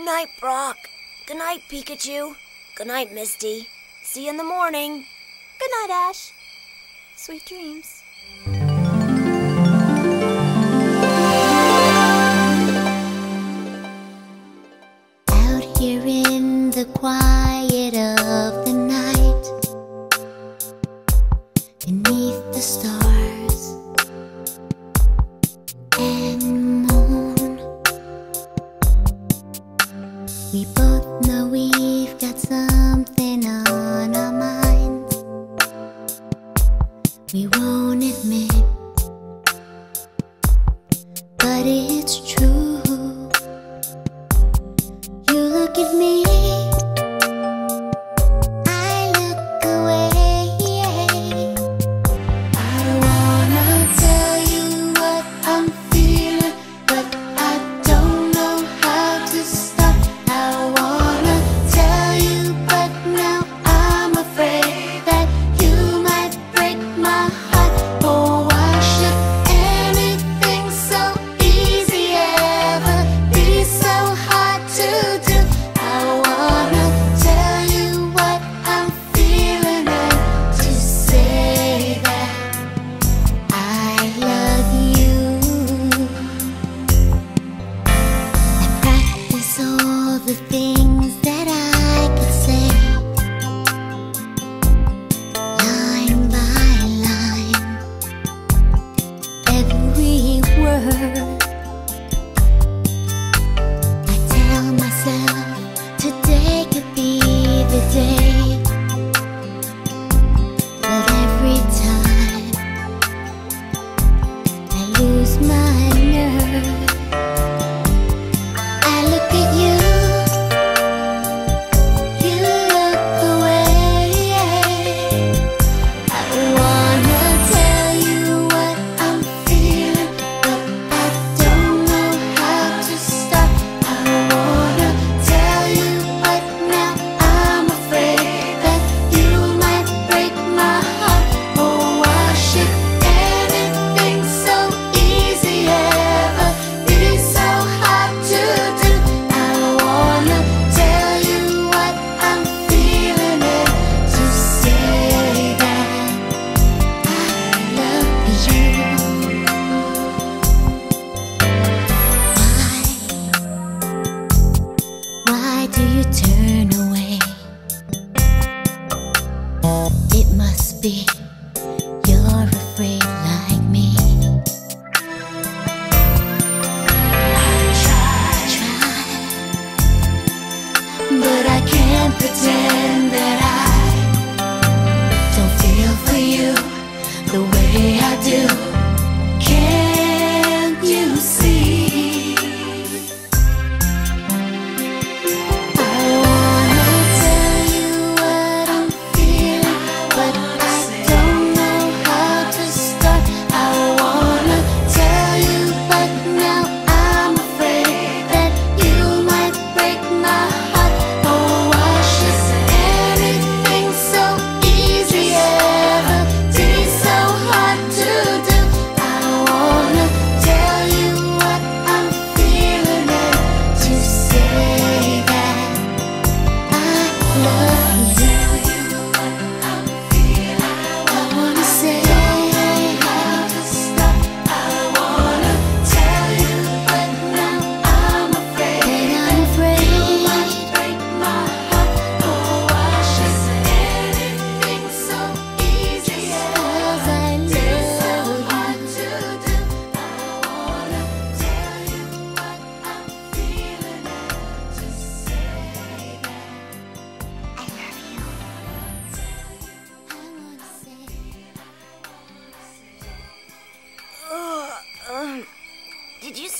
Good night, Brock. Good night, Pikachu. Good night, Misty. See you in the morning. Good night, Ash. Sweet dreams. Out here in the quiet of the night, beneath the stars. We both know we've got something on our minds. We won't admit, but it's true. and pretend that I don't feel for you the way I do.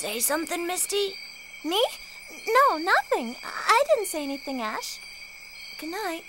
say something, Misty? Me? No, nothing. I didn't say anything, Ash. Good night.